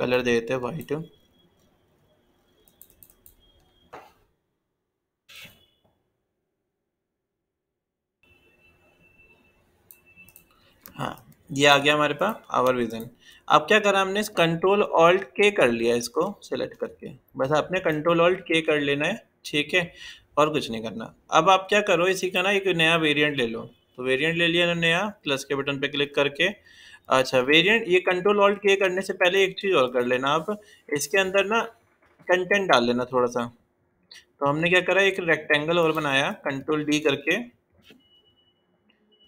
Colour दे देते हैं white. हाँ ये आ गया हमारे पास आवर विजन अब क्या करा हमने कंट्रोल ऑल्ट के कर लिया इसको सेलेक्ट करके। बस आपने कंट्रोल ऑल्ट के कर लेना है, ठीक है? और कुछ नहीं करना। अब आप क्या करो, इसी का ना एक नया वेरिएंट ले लो। तो वेरिएंट ले लिया ना नया प्लस के बटन पे क्लिक करके अच्छा वेरिएंट ये कंट्रोल ऑल्ट के करने से पहले एक चीज़ और कर लेना आप। इसके अंदर ना कंटेंट डाल लेना थोड़ा सा तो हमने क्या करा, एक रेक्टेंगल और बनाया कंट्रोल डी करके।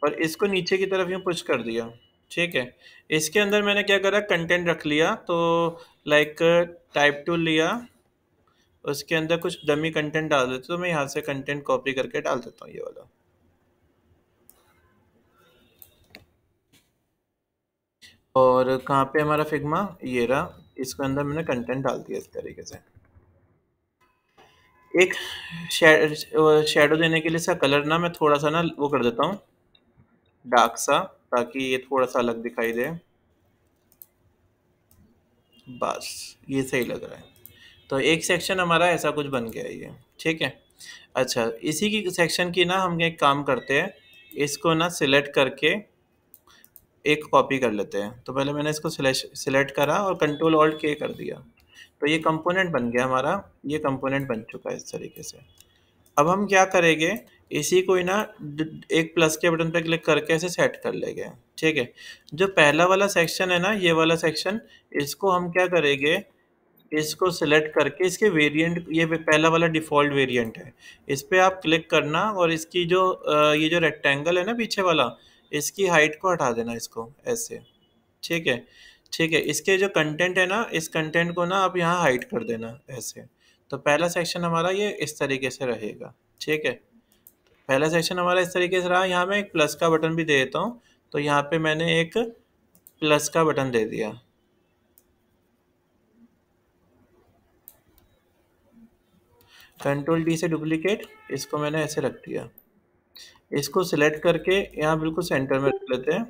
और इसको नीचे की तरफ़ यूँ पुश कर दिया, ठीक है? इसके अंदर मैंने क्या करा कंटेंट रख लिया तो लाइक टाइप टू लिया। उसके अंदर कुछ डमी कंटेंट डाल देते तो मैं यहाँ से कंटेंट कॉपी करके डाल देता हूँ, ये वाला। और कहाँ पे हमारा फिग्मा ये रहा। इसके अंदर मैंने कंटेंट डाल दिया इस तरीके से। एक शेडो देने के लिए इसका कलर ना मैं थोड़ा सा ना वो कर देता हूँ। डार्क सा, ताकि ये थोड़ा सा अलग दिखाई दे। बस, ये सही लग रहा है। तो एक सेक्शन हमारा ऐसा कुछ बन गया ये। ठीक है? अच्छा इसी की सेक्शन की ना हम एक काम करते हैं। इसको ना सिलेक्ट करके एक कॉपी कर लेते हैं। तो पहले मैंने इसको सिलेक्ट करा और कंट्रोल ऑल्ट के कर दिया। तो ये कंपोनेंट बन गया हमारा। ये कंपोनेंट बन चुका है इस तरीके से। अब हम क्या करेंगे? इसी को ही ना एक प्लस के बटन पर क्लिक करके ऐसे सेट कर लेंगे। ठीक है? जो पहला वाला सेक्शन है ना, ये वाला सेक्शन इसको हम क्या करेंगे? इसको सिलेक्ट करके इसके वेरिएंट ये पहला वाला डिफ़ॉल्ट वेरिएंट है। इस पर आप क्लिक करना और इसकी जो ये जो रेक्टेंगल है ना पीछे वाला इसकी हाइट को हटा देना इसको, ऐसे। ठीक है? ठीक है, इसके जो कंटेंट है ना, इस कंटेंट को ना आप यहाँ हाइट कर देना, ऐसे। तो पहला सेक्शन हमारा ये इस तरीके से रहेगा। ठीक है? पहला सेक्शन हमारा इस तरीके से रहा। यहाँ मैं एक प्लस का बटन भी दे देता हूँ। तो यहाँ पे मैंने एक प्लस का बटन दे दिया। कंट्रोल डी से डुप्लीकेट इसको मैंने ऐसे रख दिया। इसको सिलेक्ट करके यहाँ बिल्कुल सेंटर में रख लेते हैं।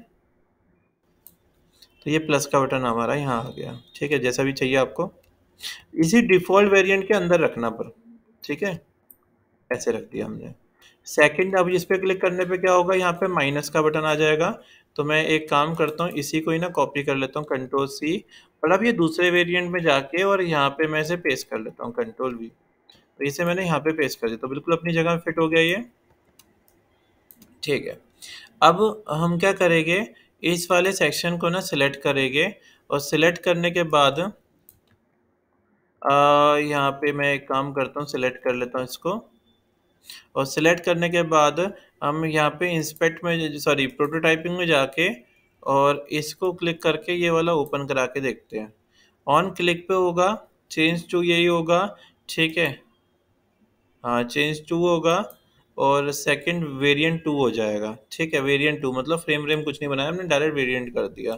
तो ये प्लस का बटन हमारा यहाँ आ गया। ठीक है, जैसा भी चाहिए आपको। इसी डिफ़ॉल्ट वेरिएंट के अंदर रखना पर। ठीक है? ऐसे रख दिया हमने। सेकंड अब इस पर क्लिक करने पे क्या होगा? यहाँ पे माइनस का बटन आ जाएगा। तो मैं एक काम करता हूँ, इसी को ही ना कॉपी कर लेता हूँ कंट्रोल सी और अब ये दूसरे वेरिएंट में जाके और यहाँ पे मैं इसे पेस्ट कर लेता हूँ कंट्रोल वी तो इसे मैंने यहाँ पे पेस्ट कर दिया। तो बिल्कुल अपनी जगह में फिट हो गया ये। ठीक है। अब हम क्या करेंगे? इस वाले सेक्शन को ना सिलेक्ट करेंगे और सिलेक्ट करने के बाद यहाँ पे मैं एक काम करता हूँ सिलेक्ट कर लेता हूँ इसको। और सिलेक्ट करने के बाद हम यहाँ पे इंस्पेक्ट में सॉरी प्रोटोटाइपिंग में जाके और इसको क्लिक करके ये वाला ओपन करा के देखते हैं। ऑन क्लिक पे होगा चेंज टू यही होगा, ठीक है? हाँ चेंज टू होगा। और सेकंड वेरिएंट टू हो जाएगा। ठीक है वेरिएंट टू मतलब फ्रेम रेम कुछ नहीं बनाया हमने डायरेक्ट वेरिएंट कर दिया।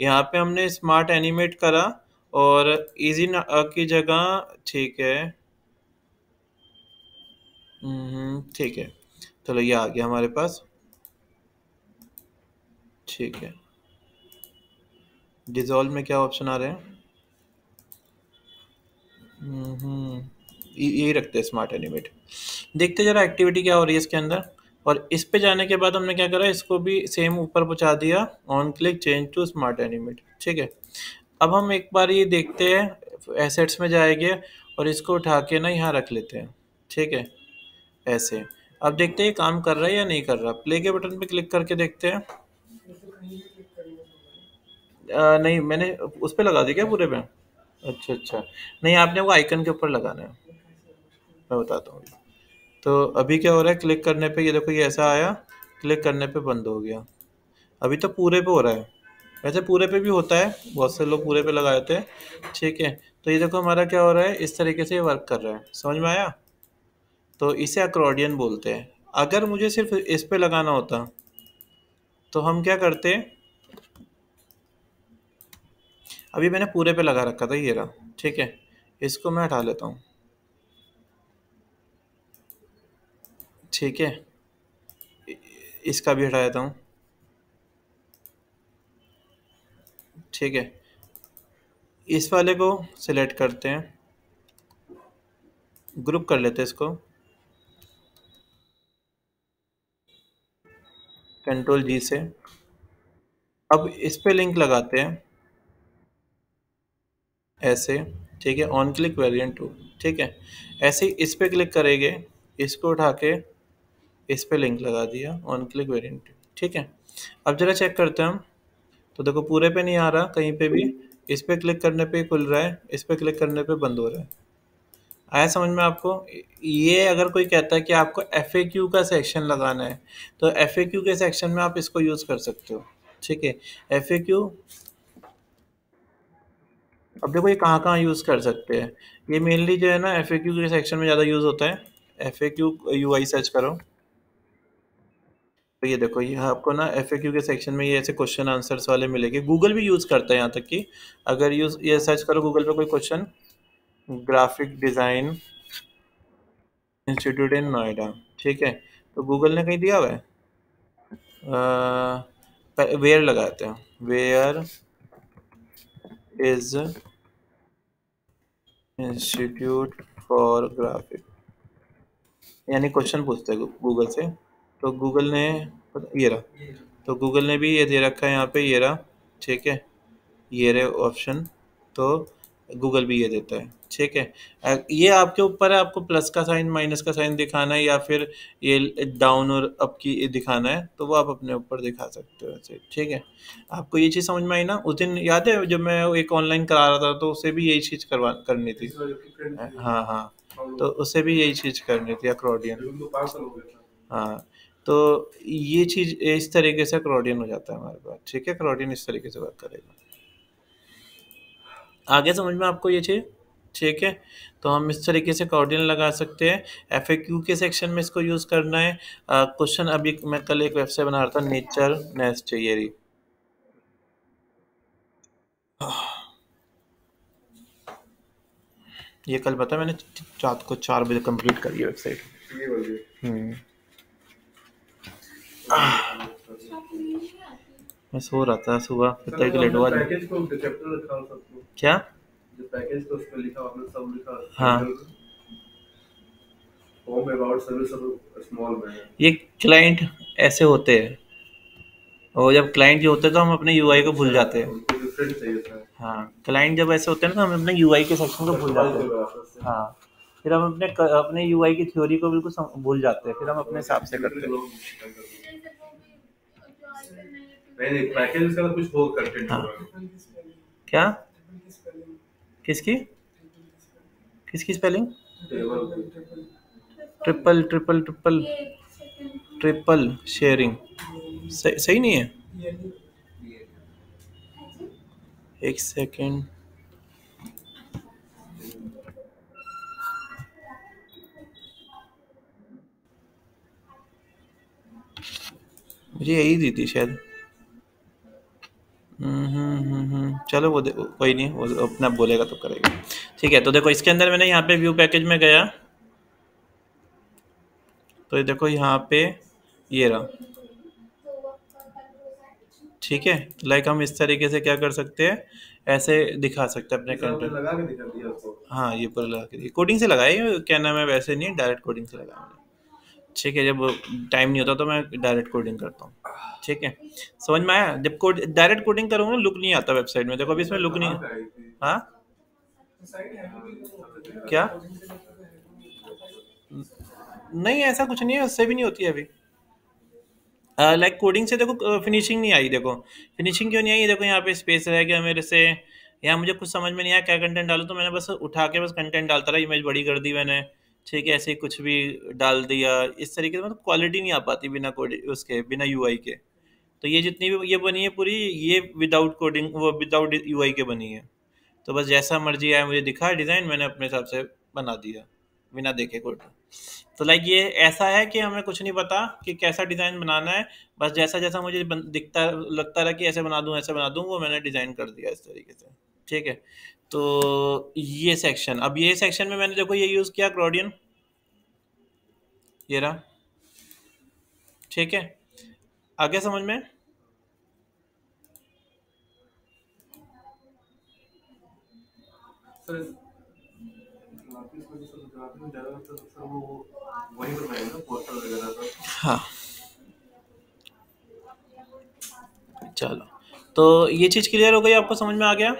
यहाँ पे हमने स्मार्ट एनिमेट करा और इजी की जगह ठीक है। हम्म, ठीक है। चलो ये आ गया हमारे पास। ठीक है। डिजॉल्व में क्या ऑप्शन आ रहे हैं? हम्म। यही रखते हैं स्मार्ट एनिमेट देखते ज़रा एक्टिविटी क्या हो रही है इसके अंदर। और इस पे जाने के बाद हमने क्या करा इसको भी सेम ऊपर पहुँचा दिया। On click change to smart animate ठीक है? अब हम एक बार ये देखते हैं एसेट्स में जाएँगे और इसको उठा के ना यहाँ रख लेते हैं। ठीक है? ऐसे। अब देखते हैं काम कर रहा है या नहीं कर रहा। प्ले के बटन पे क्लिक करके देखते हैं। आ, नहीं मैंने उस पर लगा दिया क्या पूरे पे अच्छा अच्छा। नहीं आपने वो आइकन के ऊपर लगाना है। मैं बताता हूँ। तो अभी क्या हो रहा है? क्लिक करने पे ये देखो, ये ऐसा आया, क्लिक करने पे बंद हो गया। अभी तो पूरे पे हो रहा है। वैसे पूरे पे भी होता है, बहुत से लोग पूरे पे लगाए होते हैं। ठीक है तो ये देखो हमारा क्या हो रहा है, इस तरीके से वर्क कर रहा है। समझ में आया? तो इसे अक्रॉडियन बोलते हैं। अगर मुझे सिर्फ़ इस पर लगाना होता तो हम क्या करते? अभी मैंने पूरे पे लगा रखा था, ये रहा। ठीक है, इसको मैं हटा लेता हूँ। ठीक है। इसका भी हटा देता हूँ। ठीक है। इस वाले को सिलेक्ट करते हैं। ग्रुप कर लेते हैं इसको। कंट्रोल जी से। अब इस पे लिंक लगाते हैं। ऐसे, ठीक है ऑन क्लिक वेरिएंट टू ठीक है। ऐसे इस पे क्लिक करेंगे, इसको उठा के इस पे लिंक लगा दिया ऑन क्लिक वेरिएंट ठीक है? अब जरा चेक करते हैं हम। तो देखो, पूरे पे नहीं आ रहा, कहीं पे भी। इस पे क्लिक करने पे खुल रहा है, इस पे क्लिक करने पे बंद हो रहा है। आया समझ में आपको? ये अगर कोई कहता है कि आपको एफएक्यू का सेक्शन लगाना है तो एफएक्यू के सेक्शन में आप इसको यूज़ कर सकते हो, ठीक है? एफएक्यू अब देखो ये कहाँ कहाँ यूज़ कर सकते हैं। ये मेनली जो है ना एफएक्यू के सेक्शन में ज़्यादा यूज़ होता है। F A Q U I search करो। तो ये देखो, ये आपको ना FAQ के सेक्शन में ये ऐसे क्वेश्चन आंसर्स वाले मिलेंगे। गूगल भी यूज़ करता है यहाँ तक कि अगर यूज़ ये सर्च करो गूगल पे कोई question graphic design institute in Noida ठीक है? तो गूगल ने कहीं दिया हुआ है? वेयर लगाते हैं। Where is institute for graphic यानी क्वेश्चन पूछते हैं गूगल से। तो गूगल ने ये रहा। तो गूगल ने भी ये दे रखा है यहाँ पे, ये रहा, ठीक है। ये रहे ऑप्शन तो गूगल भी ये देता है, ठीक है। ये आपके ऊपर है, आपको प्लस का साइन माइनस का साइन दिखाना है, या फिर ये डाउन और अप की दिखाना है तो वो आप अपने ऊपर दिखा सकते हो ऐसे, ठीक है। आपको ये चीज़ समझ में आई ना? उस दिन याद है जब मैं एक ऑनलाइन करा रहा था तो उसे भी यही चीज़ करवा, करनी थी। हाँ हाँ तो उसे भी यही चीज़ करनी थी अक्रोडियन हाँ तो ये चीज़ इस तरीके से अक्रॉडियन हो जाता है हमारे पास। ठीक है? अक्रॉडियन इस तरीके से वर्क करेगा। आगे समझ में आपको ये चीज़? ठीक है? तो हम इस तरीके से कॉर्डिन लगा सकते हैं। एफएक्यू के सेक्शन में इसको यूज़ करना है। क्वेश्चन अभी मैं कल एक वेबसाइट बना रहा था नेचर नेस्ट ये रही ये कल पता मैंने रात को चार बजे कंप्लीट करी है वेबसाइट हम्म मैं सो रहा था सुबह। फिर तक लेट हुआ क्या? जो पैकेज तो उस पे लिखा आपने सब लिखा हाँ। होम अबाउट सर्विस स्मॉल में ये क्लाइंट ऐसे होते हैं। और जब क्लाइंट जो होते हैं तो हम अपने यूआई को भूल जाते हैं। हाँ क्लाइंट जब ऐसे होते हैं ना तो हम अपने यूआई के सेक्शन को भूल जाते हैं। हाँ। फिर हम अपने अपने यूआई की थ्योरी को बिल्कुल भूल जाते हैं। फिर हम अपने हिसाब से करते हैं? पैकेज का कुछ हो। कंटेंट क्या? किसकी? किसकी spelling triple triple triple triple sharing सही सही नहीं है? एक सेकेंड मुझे यही दी थी शायद। चलो वो कोई नहीं वो अपना बोलेगा तो करेगा। ठीक है तो देखो इसके अंदर मैंने यहाँ पे व्यू पैकेज में गया। तो देखो यहाँ पे ये रहा। ठीक है लाइक हम इस तरीके से क्या कर सकते हैं ऐसे दिखा सकते हैं अपने कंटेंट हाँ ये पूरा लगा के कोडिंग से लगाए क्या नाम है वैसे नहीं डायरेक्ट कोडिंग से लगाया ठीक है जब टाइम नहीं होता तो मैं डायरेक्ट कोडिंग करता हूँ। ठीक है? समझ में आया? जब कोड डायरेक्ट कोडिंग करूँगा लुक नहीं आता वेबसाइट में। देखो अभी इसमें लुक नहीं हाँ? क्या? नहीं ऐसा कुछ नहीं है उससे भी नहीं होती अभी। लाइक uh, कोडिंग से देखो फिनिशिंग नहीं आई देखो। फिनिशिंग क्यों नहीं आई? देखो यहाँ पे स्पेस रह गया मेरे से। यहाँ मुझे कुछ समझ में नहीं आया क्या कंटेंट डालू? तो मैंने बस उठा के बस कंटेंट डालता रहा इमेज बड़ी कर दी मैंने। ठीक है, ऐसे कुछ भी डाल दिया, इस तरीके से मतलब क्वालिटी नहीं आ पाती बिना कोड उसके, बिना यूआई के। तो ये जितनी भी, ये बनी है पूरी, ये विदाउट कोडिंग वो विदाउट यूआई के बनी है। तो बस जैसा मर्ज़ी आया मुझे दिखा डिज़ाइन मैंने अपने हिसाब से बना दिया, बिना देखे कोड तो लाइक ये ऐसा है कि हमें कुछ नहीं पता कि कैसा डिज़ाइन बनाना है, बस जैसा जैसा मुझे दिखता, लगता रहा कि ऐसे बना दूँ, ऐसे बना दूँ, वो मैंने डिज़ाइन कर दिया इस तरीके से। ठीक है? तो ये सेक्शन अब ये सेक्शन में मैंने देखो ये यूज़ किया क्रोडियन ये रहा। ठीक है? आगे समझ में? सर तो हाँ चलो। तो ये चीज़ क्लियर हो गई? आपको समझ में आ गया?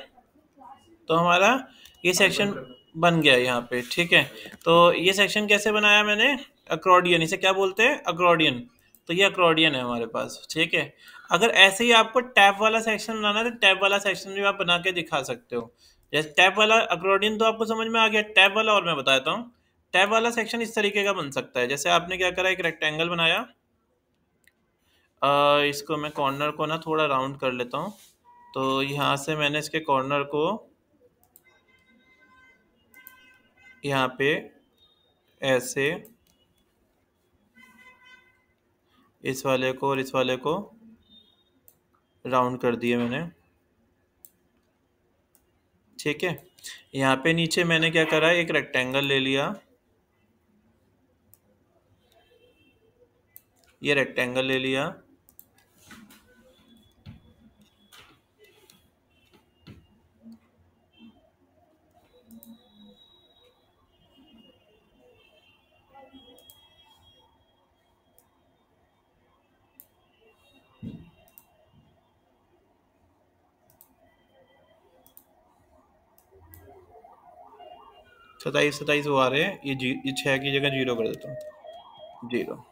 तो हमारा ये सेक्शन बन गया। यहाँ पे ठीक है? तो ये सेक्शन कैसे बनाया मैंने? अक्रॉडियन इसे क्या बोलते हैं? अक्रॉडियन तो ये अक्रॉडियन है हमारे पास ठीक है? अगर ऐसे ही आपको टैप वाला सेक्शन बनाना है तो टैप वाला सेक्शन भी आप बना के दिखा सकते हो। जैसे टैप वाला अक्रॉडियन तो आपको समझ में आ गया टैप वाला और मैं बताता हूँ। टैप वाला सेक्शन इस तरीके का बन सकता है। जैसे आपने क्या करा एक रेक्टेंगल बनाया। आ, इसको मैं कॉर्नर को ना थोड़ा राउंड कर लेता हूँ। तो यहाँ से मैंने इसके कॉर्नर को यहाँ पे ऐसे इस वाले को और इस वाले को राउंड कर दिए मैंने। ठीक है? यहाँ पे नीचे मैंने क्या करा, एक रेक्टेंगल ले लिया। ये रेक्टेंगल ले लिया। सताईस सताईस वो आ रहे हैं। ये जी, ये छः की जगह ज़ीरो कर देता हूँ। ज़ीरो।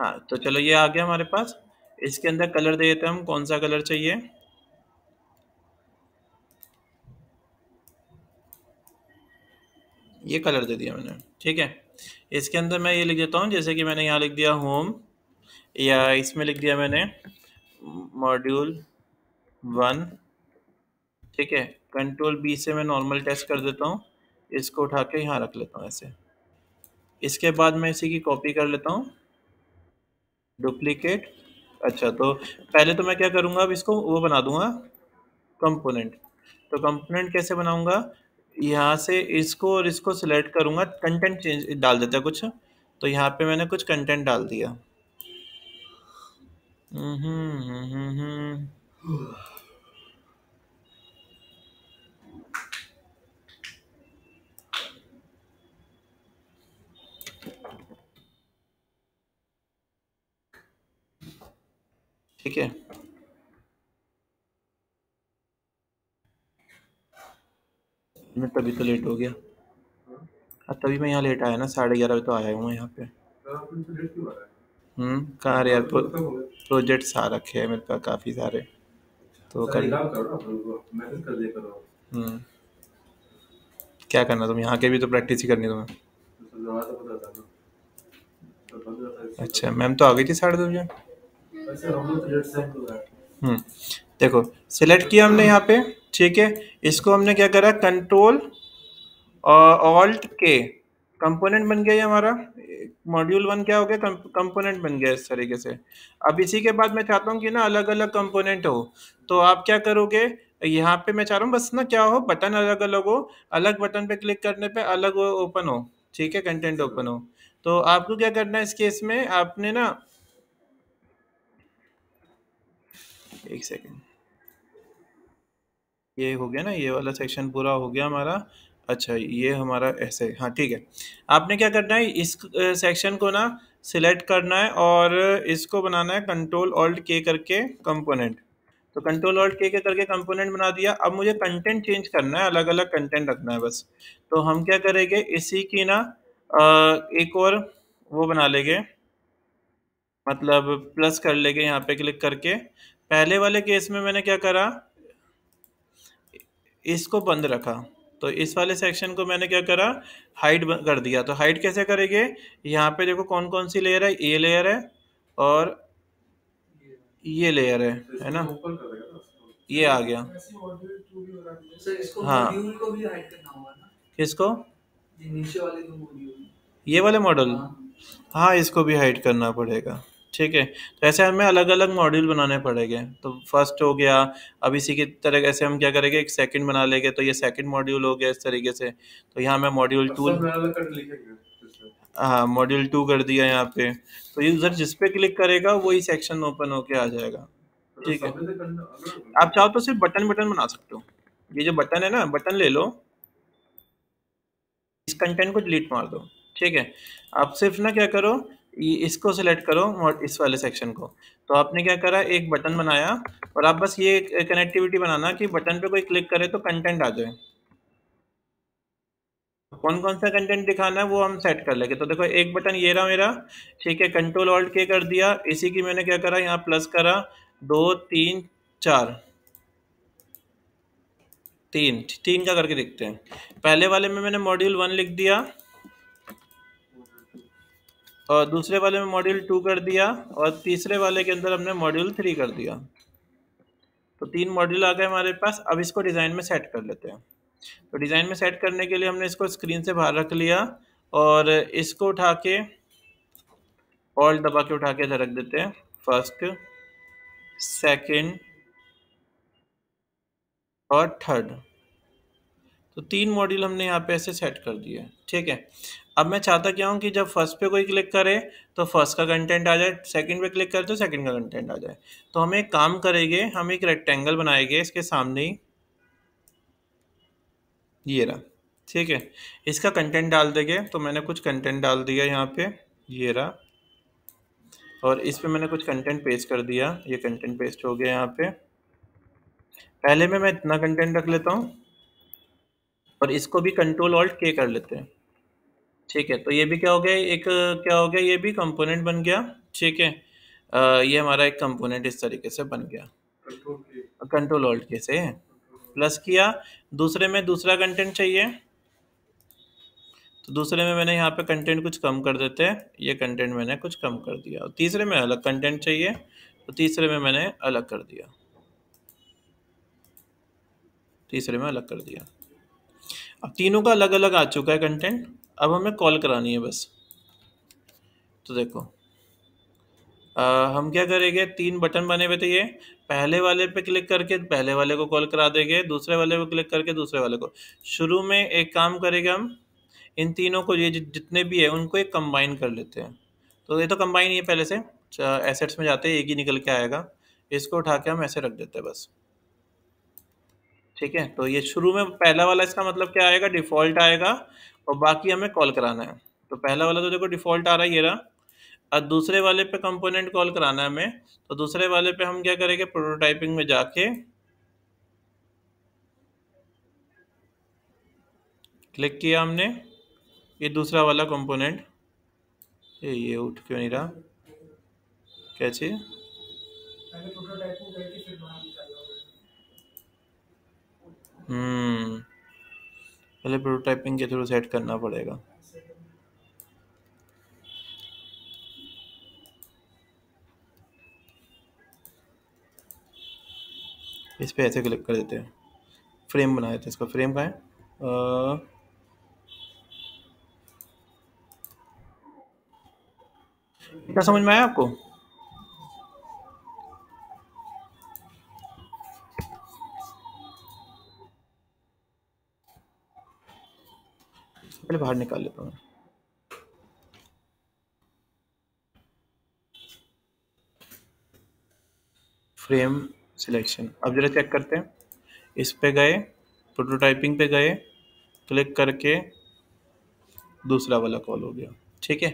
हाँ तो चलो ये आ गया हमारे पास। इसके अंदर कलर दे देते हैं हम, कौन सा कलर चाहिए? ये कलर दे दिया मैंने, ठीक है। इसके अंदर मैं ये लिख देता हूँ, जैसे कि मैंने यहाँ लिख दिया होम या इसमें लिख दिया मैंने मॉड्यूल वन ठीक है। कंट्रोल बी से मैं नॉर्मल टेस्ट कर देता हूँ। इसको उठा के यहाँ रख लेता हूँ ऐसे। इसके बाद मैं इसी की कॉपी कर लेता हूँ। डुप्लीकेट अच्छा तो पहले तो मैं क्या करूँगा, अब इसको वो बना दूँगा। कंपोनेंट तो कंपोनेंट कैसे बनाऊँगा? यहाँ से इसको और इसको सिलेक्ट करूँगा। कंटेंट चेंज डाल देता है कुछ। तो यहाँ पे मैंने कुछ कंटेंट डाल दिया। हम्म हम्म हम्म। ठीक है। मैं तभी तो लेट हो गया। अब तभी मैं यहाँ लेट आया ना साढ़े ग्यारह बजे तो आया हूँ यहाँ पे। है हम्म कहाँ रे यार प्रो, हो प्रोजेक्ट्स आ रखे हैं मेरे पास काफ़ी सारे। तो कर काम करो हम्म। क्या करना तुम यहाँ के भी तो प्रैक्टिस ही करनी तुम्हें। तो तो तो है अच्छा मैम तो आ गई थी साढ़े दो बजे? देखो सिलेक्ट किया हमने यहाँ पे, ठीक है? इसको हमने क्या करा? कंट्रोल ऑल्ट के कंपोनेंट बन गया ये हमारा। मॉड्यूल वन क्या हो गया? कंपोनेंट बन गया इस तरीके से। अब इसी के बाद मैं चाहता हूँ कि ना अलग अलग कंपोनेंट हो। तो आप क्या करोगे? यहाँ पे मैं चाह रहा हूँ बस ना क्या हो? बटन अलग अलग हो। अलग बटन पे क्लिक करने पे अलग ओपन हो। ठीक है? कंटेंट ओपन हो। तो आपको क्या करना है इस केस में? आपने ना एक सेकेंड ये हो गया ना, ये वाला सेक्शन पूरा हो गया हमारा। अच्छा ये हमारा ऐसे हाँ ठीक है। आपने क्या करना है, इस सेक्शन को ना सिलेक्ट करना है और इसको बनाना है कंट्रोल ऑल्ट के करके कंपोनेंट तो कंट्रोल ऑल्ट के के करके कंपोनेंट बना दिया। अब मुझे कंटेंट चेंज करना है अलग अलग कंटेंट रखना है बस। तो हम क्या करेंगे, इसी की ना एक और वो बना लेंगे। मतलब प्लस कर लेंगे यहाँ पे क्लिक करके। पहले वाले केस में मैंने क्या करा? इसको बंद रखा। तो इस वाले सेक्शन को मैंने क्या करा? हाइड कर दिया। तो हाइड कैसे करेंगे? यहाँ पे देखो कौन कौन सी लेयर है? ये लेयर है और ये लेयर है तो है ना। ये आ गया। सर इसको हाँ। मॉड्यूल को भी हाइड करना होगा ना? किसको? ये वाले दो मॉड्यूल ये वाले मॉडल हाँ। हाँ इसको भी हाइड करना पड़ेगा। ठीक है? तो ऐसे हमें अलग अलग मॉड्यूल बनाने पड़ेंगे। तो फ़र्स्ट हो गया अब इसी की तरह ऐसे हम क्या करेंगे एक सेकंड बना लेंगे तो ये सेकंड मॉड्यूल हो गया इस तरीके से। तो यहाँ मैं मॉड्यूल टू। हाँ मॉड्यूल टू कर दिया यहाँ पे। तो यूज़र जिस पे क्लिक करेगा वही सेक्शन ओपन होके आ जाएगा। तो ठीक है। आप चाहो तो सिर्फ़ बटन बटन बना सकते हो। ये जो बटन है ना बटन ले लो। इस कंटेंट को डिलीट मार दो। ठीक है? आप सिर्फ़ ना क्या करो इसको सिलेक्ट करो इस वाले सेक्शन को। तो आपने क्या करा? एक बटन बनाया और आप बस ये कनेक्टिविटी बनाना कि बटन पे कोई क्लिक करे तो कंटेंट आ जाए। कौन कौन सा कंटेंट दिखाना है वो हम सेट कर लेंगे। तो देखो, एक बटन ये रहा मेरा, ठीक है कंट्रोल ऑल्ट के कर दिया। इसी की मैंने क्या करा? यहाँ प्लस करा। दो, तीन, चार। तीन तीन का करके देखते हैं। पहले वाले में मैंने मॉड्यूल वन लिख दिया। और दूसरे वाले में मॉड्यूल टू कर दिया और तीसरे वाले के अंदर हमने मॉड्यूल थ्री कर दिया। तो तीन मॉड्यूल आ गए हमारे पास, अब इसको डिज़ाइन में सेट कर लेते हैं। तो डिज़ाइन में सेट करने के लिए हमने इसको स्क्रीन से बाहर रख लिया और इसको उठा के ऑल दबा के उठा के इधर रख देते हैं। फ़र्स्ट सेकंड और थर्ड तो तीन मॉड्यूल हमने यहाँ पे ऐसे सेट कर दिए। ठीक है? अब मैं चाहता क्या हूँ कि जब फ़र्स्ट पे कोई क्लिक करे तो फ़र्स्ट का कंटेंट आ जाए सेकंड पे क्लिक करे तो सेकंड का कंटेंट आ जाए। तो हम एक काम करेंगे, हम एक रेक्टेंगल बनाएँगे इसके सामने। ही ये रहा। ठीक है? इसका कंटेंट डाल देंगे। तो मैंने कुछ कंटेंट डाल दिया यहाँ पे। ये रहा। और इस पे मैंने कुछ कंटेंट पेस्ट कर दिया। ये कंटेंट पेस्ट हो गया यहाँ पे। पहले में मैं इतना कंटेंट रख लेता हूँ। और इसको भी कंट्रोल ऑल्ट के कर लेते हैं। ठीक है तो ये भी क्या हो गया एक क्या हो गया ये भी कंपोनेंट बन गया। ठीक है आ, ये हमारा एक कंपोनेंट इस तरीके से बन गया। कंट्रोल कंट्रोल ऑल्ट के से। प्लस किया दूसरे में दूसरा कंटेंट चाहिए। तो दूसरे में मैंने यहाँ पे कंटेंट कुछ कम कर देते हैं। ये कंटेंट मैंने कुछ कम कर दिया। और तीसरे में अलग कंटेंट चाहिए तो तीसरे में मैंने अलग कर दिया। तीसरे में अलग कर दिया। अब तीनों का अलग अलग आ चुका है कंटेंट अब हमें कॉल करानी है बस। तो देखो आ, हम क्या करेंगे? तीन बटन बने हुए थे ये। पहले वाले पे क्लिक करके पहले वाले को कॉल करा देंगे दूसरे वाले पे क्लिक करके दूसरे वाले को। शुरू में एक काम करेंगे हम इन तीनों को ये जितने भी है उनको एक कंबाइन कर लेते हैं। तो ये तो कंबाइन ही है पहले से। एसेट्स में जाते हैं एक ही निकल के आएगा। इसको उठा के हम ऐसे रख देते हैं बस। ठीक है? तो ये शुरू में पहला वाला इसका मतलब क्या आएगा? डिफ़ॉल्ट आएगा और बाकी हमें कॉल कराना है। तो पहला वाला तो देखो डिफ़ॉल्ट आ रहा है ये रहा। अब दूसरे वाले पे कंपोनेंट कॉल कराना है हमें तो दूसरे वाले पे हम क्या करेंगे? प्रोटोटाइपिंग में जाके क्लिक किया हमने ये दूसरा वाला कंपोनेंट। ये ये उठ क्यों नहीं रहा? क्या चीज़ पहले प्रोटोटाइपिंग करके फिर बाहर निकालना होगा हम्म। पहले प्रोटोटाइपिंग के थ्रू सेट करना पड़ेगा। इस पे ऐसे क्लिक कर देते हैं। फ्रेम बना देते हैं इसका। फ्रेम कहाँ है? अ, क्या समझ में आया आपको? पहले बाहर निकाल लेता हूँ। फ्रेम सिलेक्शन अब जरा चेक करते हैं। इस पे गए प्रोटोटाइपिंग पे गए क्लिक करके दूसरा वाला कॉल हो गया। ठीक है?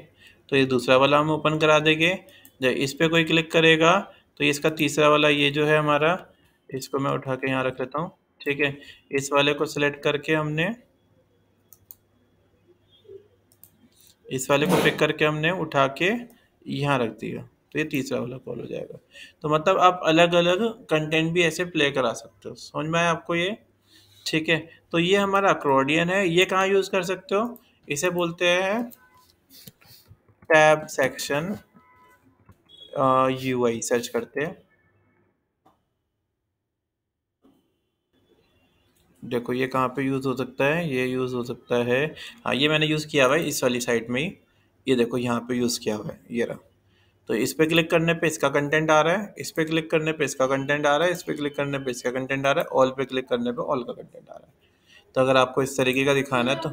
तो ये दूसरा वाला हम ओपन करा देंगे। जब इस पे कोई क्लिक करेगा तो इसका तीसरा वाला ये जो है हमारा, इसको मैं उठा के यहाँ रख लेता हूँ। ठीक है? इस वाले को सिलेक्ट करके हमने इस वाले को पिक करके हमने उठा के यहाँ रख दिया। तो ये तीसरा वाला कॉल हो जाएगा। तो मतलब आप अलग अलग कंटेंट भी ऐसे प्ले करा सकते हो। समझ में आया आपको ये? ठीक है। तो ये हमारा अक्रोडियन है। ये कहाँ यूज़ कर सकते हो? इसे बोलते हैं टैब सेक्शन यूआई सर्च करते हैं। देखो ये कहाँ पे यूज़ हो सकता है? ये यूज़ हो सकता है। हाँ ये मैंने यूज़ किया हुआ है इस वाली साइड में ही। ये देखो यहाँ पे यूज़ किया हुआ है ये रहा। तो इस पर क्लिक करने पे इसका कंटेंट आ रहा है इस पर क्लिक करने पे इसका कंटेंट आ रहा है इस पर क्लिक करने पे इसका कंटेंट आ रहा है ऑल पे क्लिक करने पे ऑल का कंटेंट आ रहा है। तो अगर आपको इस तरीके का दिखाना है तो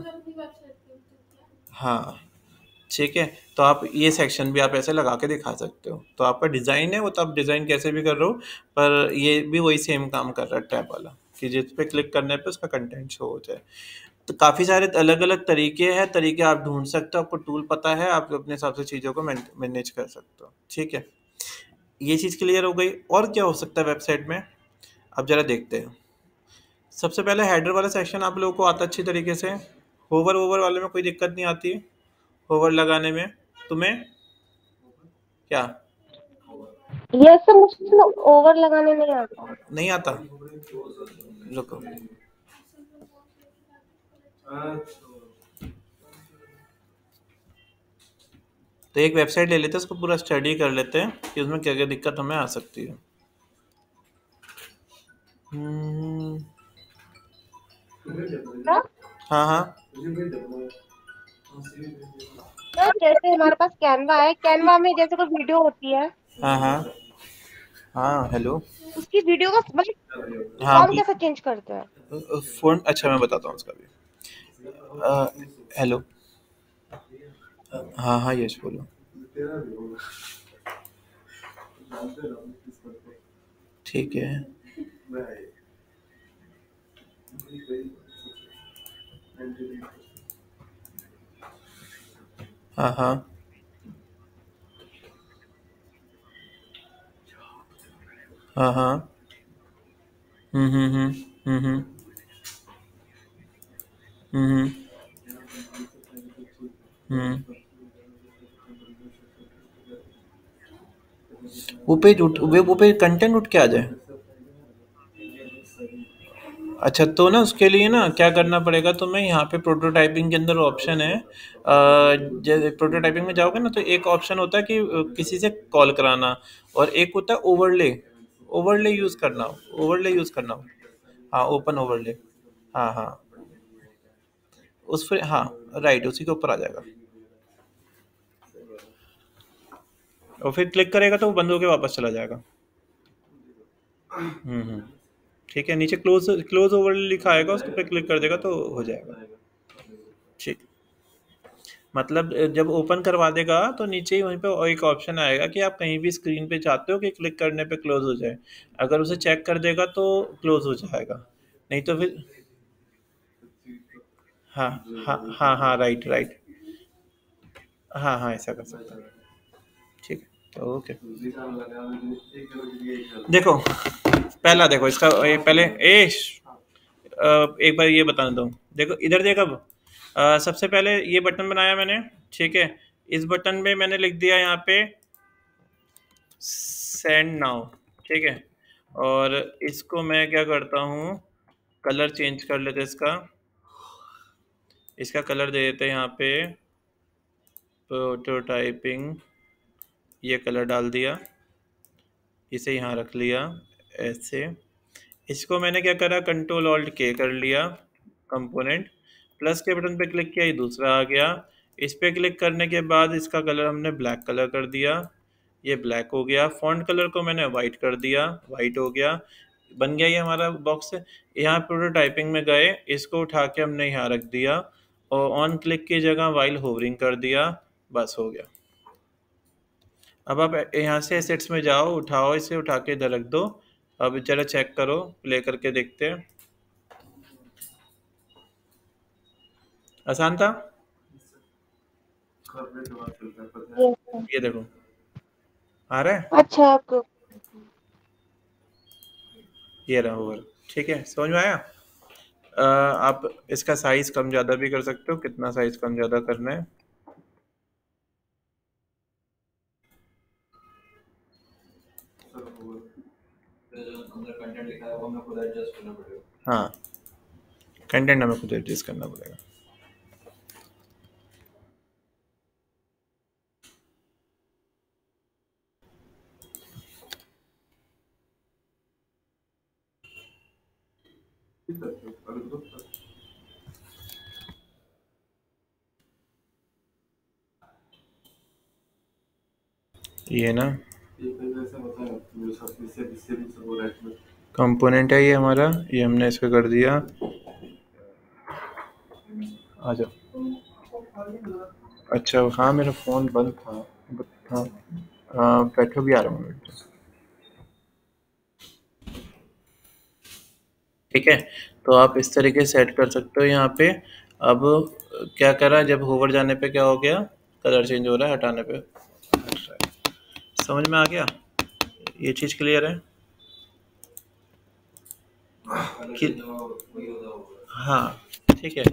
हाँ ठीक है। तो आप ये सेक्शन भी आप ऐसे लगा के दिखा सकते हो। तो आपका डिज़ाइन है वो तो आप डिज़ाइन कैसे भी कर रहे हो पर ये भी वही सेम काम कर रहा है टैब वाला। कि जिस पे क्लिक करने पे उसका कंटेंट शो हो जाए। तो काफ़ी सारे अलग अलग तरीके हैं, तरीके आप ढूंढ सकते हो, आपको टूल पता है, आप अपने हिसाब से चीज़ों को मैनेज कर सकते हो, ठीक है? ये चीज़ क्लियर हो गई, और क्या हो सकता है वेबसाइट में? अब ज़रा देखते हैं। सबसे पहले हेडर वाला सेक्शन आप लोगों को आता अच्छी तरीके से। होवर ओवर वाले में कोई दिक्कत नहीं आती। होवर लगाने में। तुम्हें? क्या? यस सर मुझे तो ओवर लगाने में नहीं आता। नहीं आता। रुको। तो एक वेबसाइट ले लेते हैं उसको पूरा स्टडी कर लेते हैं कि उसमें क्या क्या दिक्कत हमें आ सकती है। हम्म, हाँ? हाँ। हाँ जैसे हमारे पास कैनवा है कैनवा में जैसे कोई वीडियो होती है हाँ हाँ। हाँ हेलो उसकी वीडियो का मतलब हाँ फॉर्म कैसे चेंज करते हैं? फ़ोन अच्छा मैं बताता हूँ उसका भी। हेलो हाँ हाँ यश बोलो। ठीक है। हाँ हाँ। हाँ हाँ हम्म हम्म हम्म हम्म हम्म हम्म हम्म वो पेज उठ, वे पेज कंटेंट उठ के आ जाए। अच्छा तो ना उसके लिए ना क्या करना पड़ेगा? तुम्हें यहाँ पे प्रोटोटाइपिंग के अंदर ऑप्शन है। प्रोटोटाइपिंग में जाओगे ना तो एक ऑप्शन होता है कि किसी से कॉल कराना और एक होता है ओवरले ओवरले यूज़ करना ओवरले यूज़ करना हाँ। Open overlay. हाँ हाँ। उस पर हाँ राइट, उसी के ऊपर आ जाएगा। और फिर क्लिक करेगा तो वो बंद होकर वापस चला जाएगा। हम्म हम्म। ठीक है, नीचे क्लोज क्लोज ओवर लिखा आएगा, उसके पे क्लिक कर देगा तो हो जाएगा। ठीक। मतलब जब ओपन करवा देगा तो नीचे ही वहीं पे एक ऑप्शन आएगा कि आप कहीं भी स्क्रीन पे चाहते हो कि क्लिक करने पे क्लोज हो जाए। अगर उसे चेक कर देगा तो क्लोज हो जाएगा। नहीं तो फिर हाँ हाँ हाँ हाँ राइट राइट हाँ हाँ ऐसा कर सकते हैं। ठीक है तो ओके देखो, पहला देखो, इसका ये पहले, ए एक बार ये बताना दो देखो, इधर देख सबसे पहले ये बटन बनाया मैंने, ठीक है? इस बटन में मैंने लिख दिया यहाँ पे सेंड नाउ ठीक है? और इसको मैं क्या करता हूँ कलर चेंज कर लेते इसका। इसका कलर दे देते यहाँ पे प्रोटोटाइपिंग ये कलर डाल दिया। इसे यहाँ रख लिया, ऐसे। इसको मैंने क्या करा कंट्रोल ऑल्ट के कर लिया कंपोनेंट प्लस के बटन पे क्लिक किया, ये दूसरा आ गया। इस पर क्लिक करने के बाद इसका कलर हमने ब्लैक कलर कर दिया। ये ब्लैक हो गया। फॉन्ट कलर को मैंने वाइट कर दिया। वाइट हो गया। बन गया ये हमारा बॉक्स। यहाँ प्रोटोटाइपिंग में गए। इसको उठा के हमने यहाँ रख दिया और ऑन क्लिक की जगह वाइल होवरिंग कर दिया। बस हो गया। अब आप यहाँ से एसेट्स में जाओ, उठाओ, इसे उठा के इधर रख दो। अब जरा चेक करो प्ले करके देखते हैं। आसान था ये देखो आ रहा है अच्छा आपको ये रहा ओवर ठीक है समझ में आया? अ, आप इसका साइज़ कम ज़्यादा भी कर सकते हो कितना साइज़ कम ज़्यादा करना है? हाँ। कंटेंट हमें खुद एडजस्ट करना पड़ेगा ठीक है अगर तो ये ना ये कहीं ऐसा होता है मेरे साथ इससे इससे भी सब हो रहा है इसमें। कंपोनेंट है ये हमारा ये हमने इसका कर दिया। आ जाओ। अच्छा हाँ मेरा फ़ोन बंद था। हाँ हाँ, बैठो भी आ रहा हूँ ठीक है तो आप इस तरीके से सेट कर सकते हो यहाँ पे। अब क्या करा जब होवर जाने पे क्या हो गया? कलर चेंज हो रहा है हटाने पे। समझ में आ गया? ये चीज़ क्लियर है? कि- हाँ ठीक है।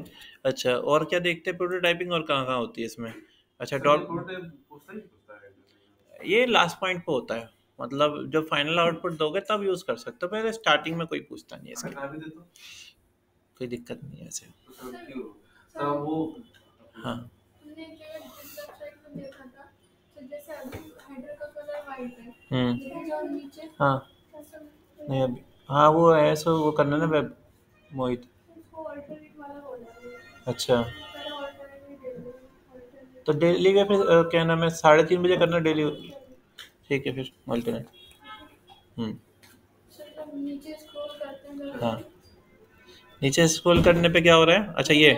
अच्छा और क्या देखते हैं? प्रोटोटाइपिंग और कहाँ कहाँ होती है इसमें? अच्छा डॉट ही है। ये लास्ट पॉइंट पे होता है। मतलब जब फाइनल आउटपुट दोगे तब यूज़ कर सकते हो। पहले स्टार्टिंग में कोई पूछता नहीं है इसकी। तो कोई दिक्कत नहीं है ऐसे। तो वो हाँ। हम्म। हाँ। नहीं अभी हाँ वो है सो वो करना ना वेब मोहित। अच्छा। तो डेली का फिर अ, क्या नाम है साढ़े तीन बजे करना डेली ठीक है फिर अल्टरनेट हम्म। हैं नीचे स्क्रॉल करने पे क्या हो रहा है? अच्छा ये।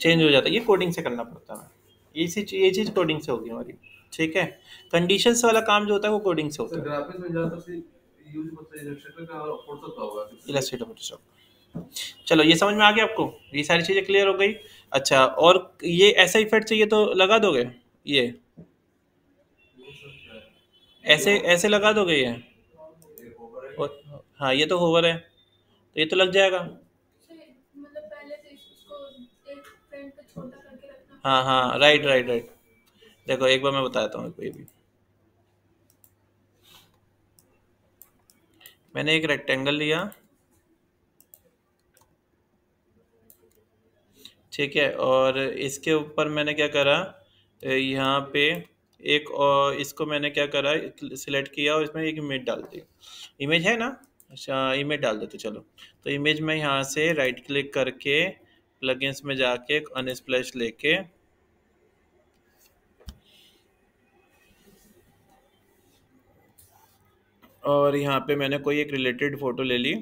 चेंज हो जाता है। ये कोडिंग से करना पड़ता है। ये चीज़ ये चीज़ कोडिंग से होगी हमारी। ठीक है? कंडीशंस वाला काम जो होता है वो कोडिंग से होता है। ग्राफिक्स में ज़्यादातर यूज़ होता है और फोटोशॉप का होगा। इलस्ट्रेटर फोटोशॉप चलो ये समझ में आ गया आपको? ये सारी चीज़ें क्लियर हो गई। अच्छा और ये ऐसा इफ़ेक्ट चाहिए तो लगा दोगे? ये। ऐसे ऐसे लगा दोगे ये? है और हाँ ये तो होवर है। तो ये तो लग जाएगा। मतलब पहले से इसको एक फ्रेम पे छोटा करके रखना। हाँ हाँ राइट राइट राइट देखो, एक बार मैं बताता हूँ कोई भी। मैंने एक रेक्टेंगल लिया। ठीक है, और इसके ऊपर मैंने क्या करा यहाँ पे एक और इसको मैंने क्या करा सिलेक्ट किया और इसमें एक इमेज डाल दी। इमेज है ना? अच्छा इमेज डाल देते चलो। तो इमेज में यहाँ से राइट क्लिक करके प्लगइन्स में जाके अनस्प्लैश लेके और यहाँ पे मैंने कोई एक रिलेटेड फ़ोटो ले ली।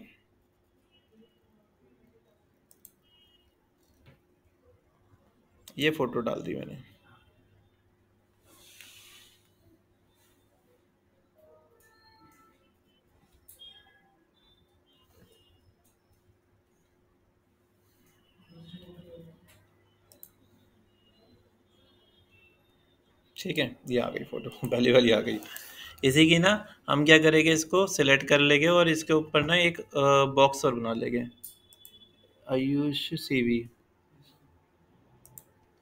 ये फ़ोटो डाल दी मैंने। ठीक है, ये आ गई फ़ोटो पहली वाली आ गई। इसी की ना हम क्या करेंगे इसको सिलेक्ट कर लेंगे और इसके ऊपर ना एक बॉक्स और बना लेंगे। आयुष सीवी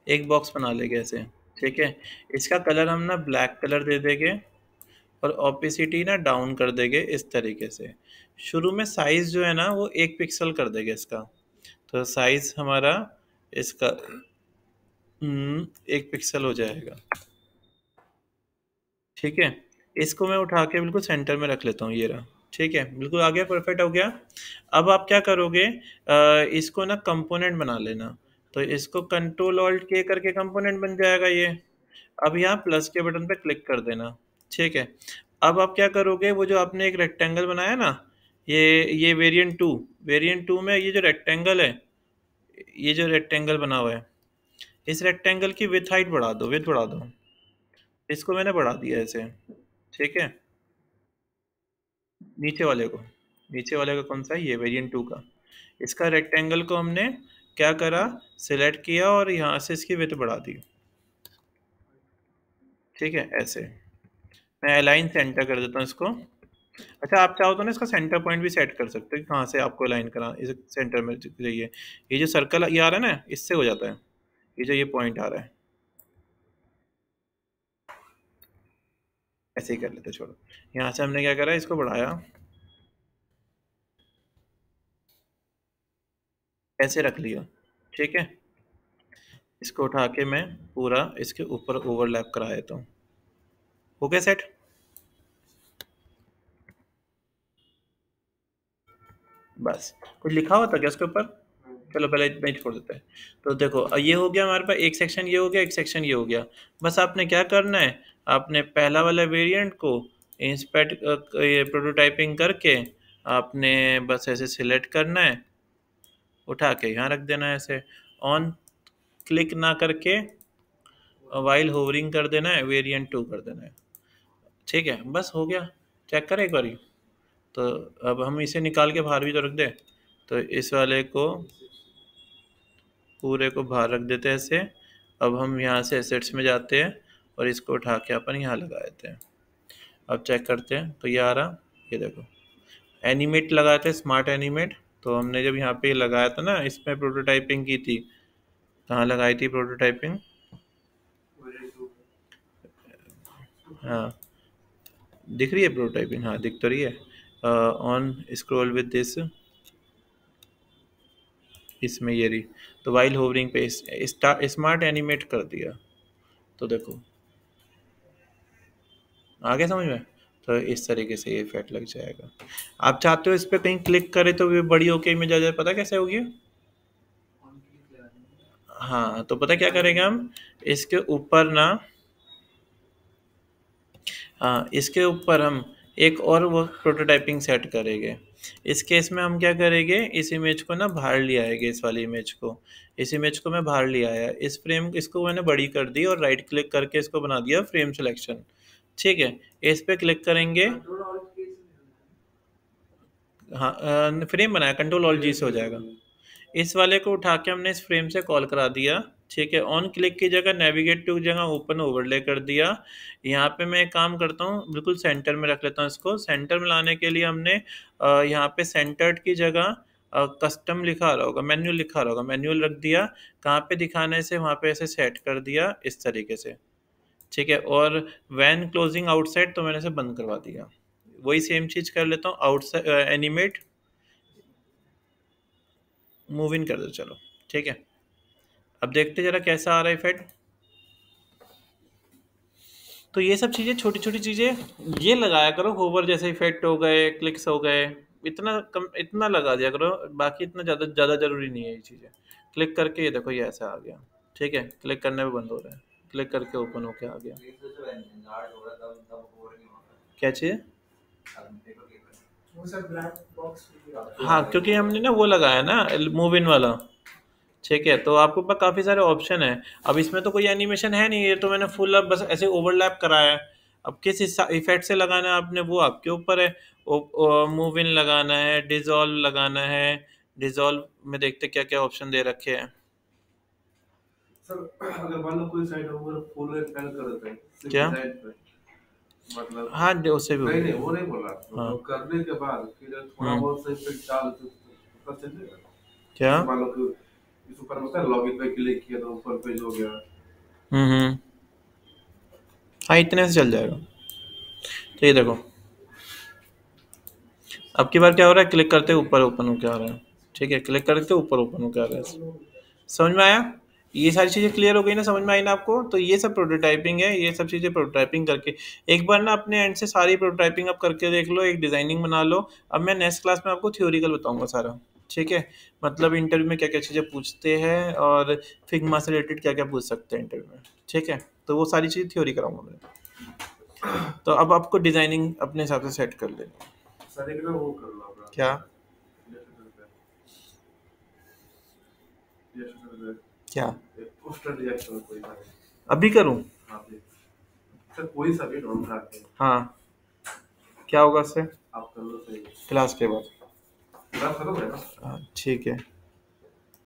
एक बॉक्स बना लेंगे ऐसे ठीक है? इसका कलर हम ना ब्लैक कलर दे देंगे और ऑपिसिटी ना डाउन कर देंगे इस तरीके से। शुरू में साइज़ जो है ना वो एक पिक्सल कर देंगे इसका। तो साइज़ हमारा इसका हम्म, एक पिक्सल हो जाएगा। ठीक है? इसको मैं उठा के बिल्कुल सेंटर में रख लेता हूँ ये रहा। ठीक है? बिल्कुल आ गया परफेक्ट हो गया। अब आप क्या करोगे अ, इसको ना कंपोनेंट बना लेना। तो इसको कंट्रोल ऑल्ट के करके कंपोनेंट बन जाएगा ये। अब यहाँ प्लस के बटन पे क्लिक कर देना। ठीक है? अब आप क्या करोगे वो जो आपने एक रेक्टेंगल बनाया ना ये ये वेरिएंट टू वेरिएंट टू में ये जो रेक्टेंगल है ये जो रेक्टेंगल बना हुआ है इस रेक्टेंगल की विथ हाइट बढ़ा दो विथ बढ़ा दो। इसको मैंने बढ़ा दिया ऐसे। ठीक है? नीचे वाले को। नीचे वाले का कौन सा है? ये वेरिएंट टू का। इसका रेक्टेंगल को हमने क्या करा? सिलेक्ट किया और यहाँ से इसकी विथ बढ़ा दी। ठीक है? ऐसे। मैं अलाइन सेंटर कर देता हूँ इसको। अच्छा आप चाहो तो ना इसका सेंटर पॉइंट भी सेट कर सकते हो। कहाँ से आपको अलाइन करा? इस सेंटर में चाहिए ये जो सर्कल ये आ रहा है ना, इससे हो जाता है। ये जो ये पॉइंट आ रहा है। ऐसे ही कर लेते, छोड़ो। यहाँ से हमने क्या करा, इसको बढ़ाया। ऐसे रख लिया, ठीक है? इसको उठा के मैं पूरा इसके ऊपर ओवरलैप करा देता हूँ। हो गया सेट बस। कुछ लिखा हुआ था क्या उसके ऊपर? चलो पहले इतना छोड़ देते हैं। तो देखो, ये हो गया हमारे पास, एक सेक्शन ये हो गया, एक सेक्शन ये हो गया। बस आपने क्या करना है आपने पहला वाला वेरिएंट को इंस्पेक्ट ये प्रोटोटाइपिंग करके आपने बस ऐसे सिलेक्ट करना है। उठा के यहाँ रख देना है ऐसे। ऑन क्लिक ना करके वाइल होवरिंग कर देना है वेरिएंट टू कर देना है। ठीक है, बस हो गया। चेक करें एक बारी। तो अब हम इसे निकाल के बाहर भी तो रख दें। तो इस वाले को पूरे को बाहर रख देते हैं ऐसे। अब हम यहाँ से एसेट्स में जाते हैं। और इसको उठा के अपन यहाँ लगा देते हैं। अब चेक करते हैं तो ये आ रहा, ये देखो। एनिमेट लगाए थे स्मार्ट एनिमेट तो हमने जब यहाँ पे लगाया था ना, इसमें प्रोटोटाइपिंग की थी। कहाँ लगाई थी प्रोटोटाइपिंग हाँ। दिख रही है प्रोटोटाइपिंग हाँ दिख तो रही है। ऑन स्क्रॉल विद दिस इसमें ये रही। तो वाइल होवरिंग पे स्मार्ट एनिमेट कर दिया। तो देखो। आगे समझ में? तो इस तरीके से ये इफ़ेक्ट लग जाएगा। आप चाहते हो इस पर कहीं क्लिक करें तो ये बड़ी होके इमेज आ जाए, पता कैसे होगी? हाँ तो पता क्या करेंगे हम? इसके ऊपर ना हाँ इसके ऊपर हम एक और वो प्रोटोटाइपिंग सेट करेंगे। इस केस में हम क्या करेंगे? इस इमेज को ना बाहर ले आएँगे, इस वाली इमेज को। इस इमेज को मैं बाहर ले आया। इस फ्रेम इसको मैंने बड़ी कर दी और राइट क्लिक करके इसको बना दिया फ्रेम सिलेक्शन ठीक है, इस पर क्लिक करेंगे। हाँ फ्रेम बनाया कंट्रोल ऑल जी से हो जाएगा। इस वाले को उठा के हमने इस फ्रेम से कॉल करा दिया। ठीक है ऑन क्लिक की जगह नेविगेट टू जगह ओपन ओवरले कर दिया। यहाँ पे मैं एक काम करता हूँ, बिल्कुल सेंटर में रख लेता हूँ इसको। सेंटर में लाने के लिए हमने यहाँ पे सेंटर्ड की जगह कस्टम लिखा रहा होगा मैनुअल लिखा रहा होगा मैनुअल रख दिया। कहाँ पे दिखाने से वहाँ पे ऐसे सेट कर दिया, इस तरीके से। ठीक है, और वैन क्लोजिंग आउटसाइड तो मैंने इसे बंद करवा दिया। वही सेम चीज़ कर लेता हूँ आउटसाइड एनिमेट मूव इन कर दो, चलो, ठीक है। अब देखते जरा कैसा आ रहा है इफ़ेक्ट तो ये सब चीज़ें छोटी छोटी चीज़ें, ये लगाया करो होवर जैसे इफ़ेक्ट हो गए क्लिक्स हो गए, इतना कम, इतना लगा दिया करो, बाकी इतना ज़्यादा ज़्यादा ज़रूरी नहीं है ये चीज़ें। क्लिक करके ये देखो, ये ऐसा आ गया, ठीक है क्लिक करने में बंद हो रहा है। क्लिक करके ओपन होके आ गया। क्या चाहिए? हाँ। क्योंकि हमने ना वो लगाया ना मूव इन वाला। ठीक है तो आपके पास काफ़ी सारे ऑप्शन है। अब इसमें तो कोई एनिमेशन है नहीं ये तो मैंने फुल अब बस ऐसे ओवरलैप कराया है। अब किस इफ़ेक्ट से लगाना है आपने वो आपके ऊपर है। मूव इन लगाना है डिज़ोल्व लगाना है। डिज़ोल्व में देखते क्या क्या ऑप्शन दे रखे हैं। सर अगर मान लो कोई साइड ओवर फुल पैन कर देता है क्या? मतलब हाँ जो उससे भी नहीं नहीं वो नहीं बोला। हाँ। वो करने के बाद फिर थोड़ा हम्म। बहुत सही पे डाल तो पता चल जाएगा क्या? मान लो कि इस ऊपर है लॉगिन पे क्लिक किया तो ऊपर पेज हो गया। हम्म हम्म। हाँ इतने से चल जाएगा। तो ये देखो। अब की बार क्या हो रहा है? क्लिक करते ऊपर ओपन होके आ रहा है। ठीक है क्लिक करते ऊपर ओपन होके आ रहा है। समझ में आया? ये सारी चीज़ें क्लियर हो गई ना समझ में आई ना आपको? तो ये सब प्रोटोटाइपिंग है ये सब चीज़ें प्रोटोटाइपिंग करके। एक बार ना अपने एंड से सारी प्रोटोटाइपिंग आप करके देख लो एक डिज़ाइनिंग बना लो। अब मैं नेक्स्ट क्लास में आपको थ्योरिकल बताऊँगा सारा ठीक है? मतलब इंटरव्यू में क्या क्या चीज़ें पूछते हैं और फिग्मा से रिलेटेड क्या क्या पूछ सकते हैं इंटरव्यू में ठीक है? तो वो सारी चीज़ थ्योरी कराऊँगा मैं। तो अब आपको डिज़ाइनिंग अपने हिसाब से सेट कर लेना क्या ये शुरू कर क्या? अभी करूँ? हाँ सर कोई सा भी है। हाँ। क्या होगा सर? आप कर लो सही। क्लास के बाद। क्लास खत्म ना? हाँ, ठीक है।